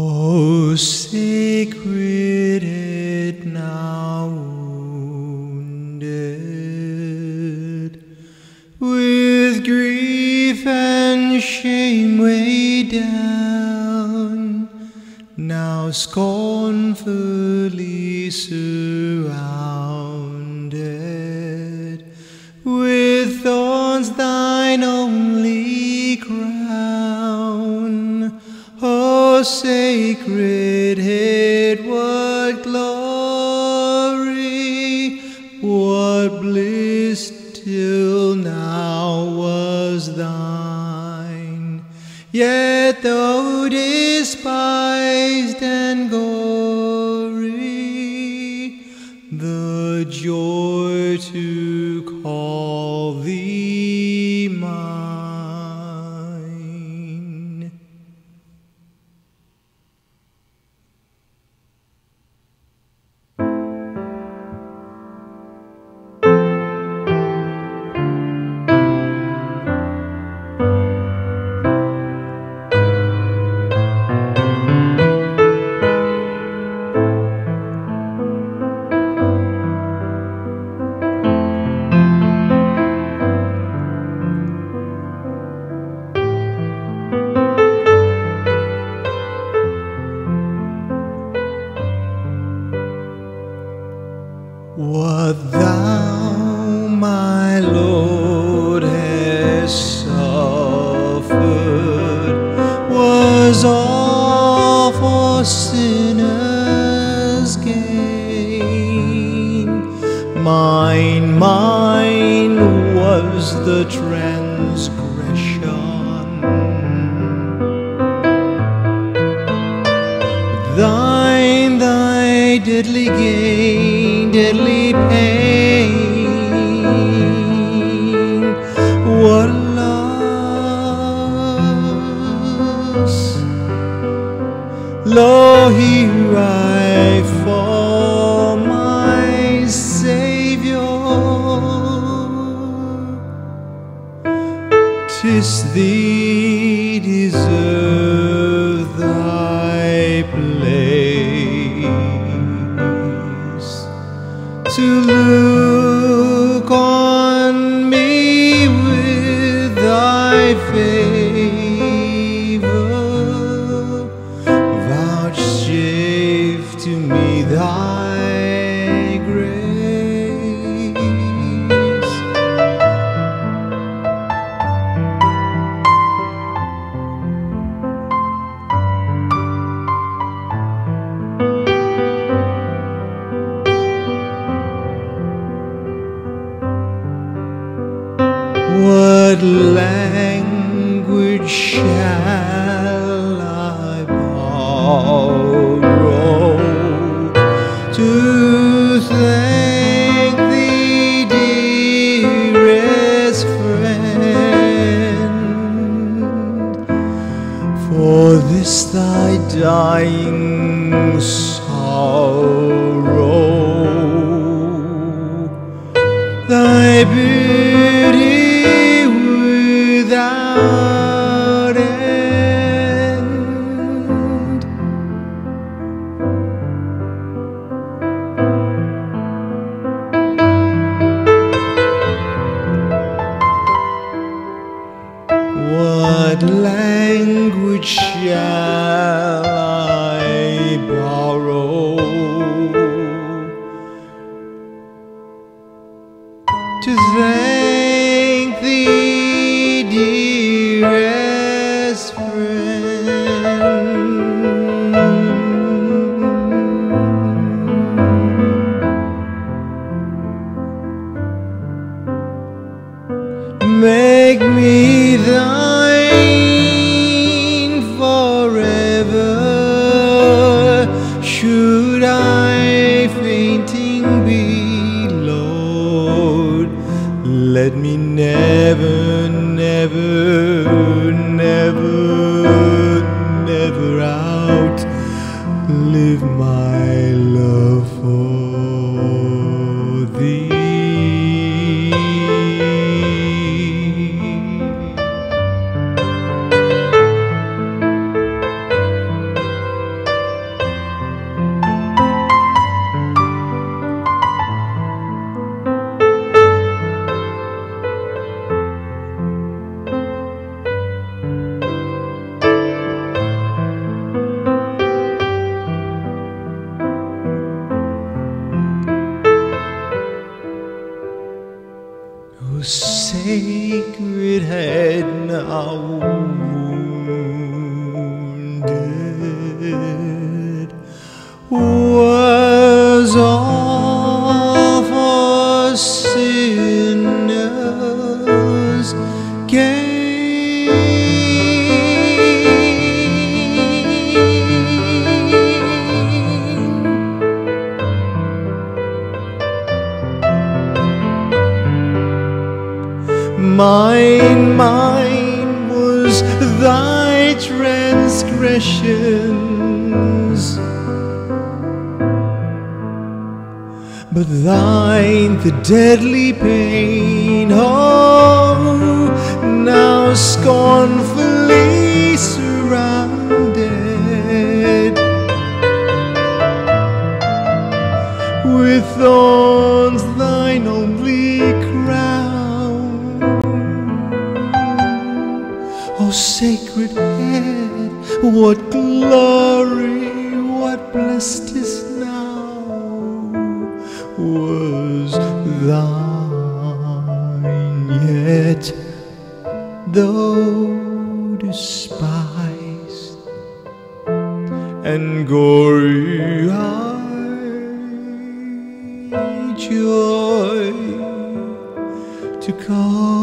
O sacred head now wounded, with grief and shame weighed down, now scornfully surrounded, with thorns thine only crown. O sacred head, what glory, what bliss till now was thine. Yet though despised and gory, the joy to suffered was all for sinners' gain. Mine, mine was the transgression. Thine, thy deadly gain, deadly Tis thee deserve thy place. To look shall I borrow to thank thee, dearest friend, for this thy dying sorrow? Never, never out live my love for head now wounded was of a sinner's game. Mine, mine was thy transgressions, but thine the deadly pain. Oh, now scornfully surrounded with all. What glory, what blessed is now was thine, yet though despised and gory, I joy to come.